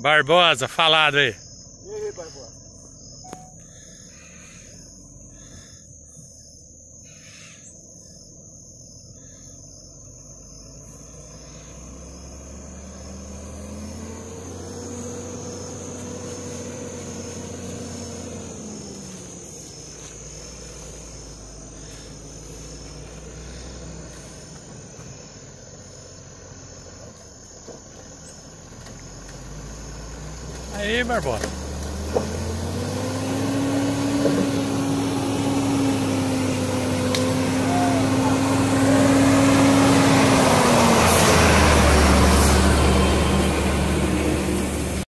Barbosa, falado aí. Aí, Barbosa.